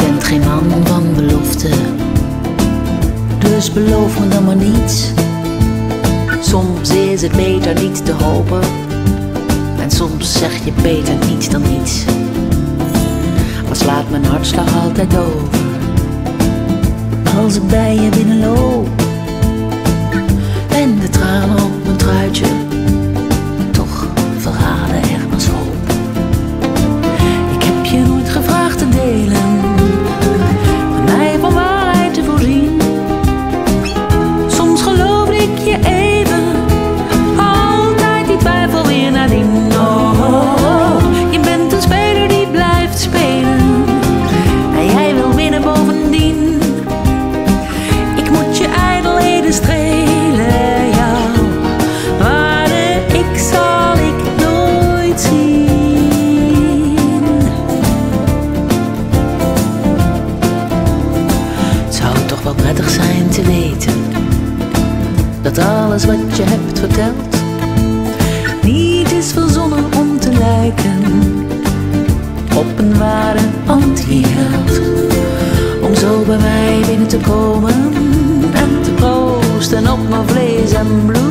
geen man van belofte, dus beloof me dan maar niets. Soms is het beter niet te hopen, en soms zeg je beter niets dan niets. Maar slaat mijn hartslag altijd over, als ik bij je binnenloop. En de tranen op mijn truitje, wel prettig zijn te weten dat alles wat je hebt verteld niet is verzonnen om te lijken op een ware antiheld. Om zo bij mij binnen te komen en te proosten op mijn vlees en bloed.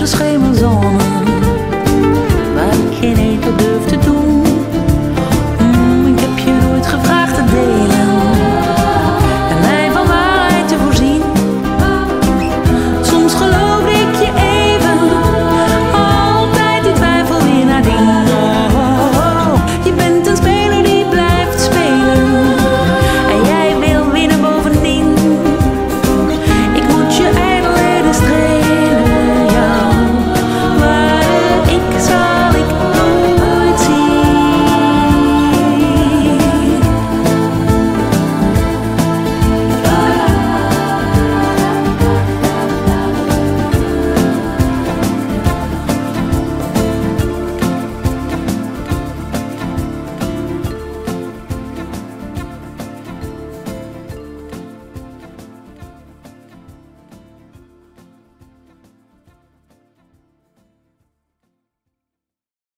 just famous on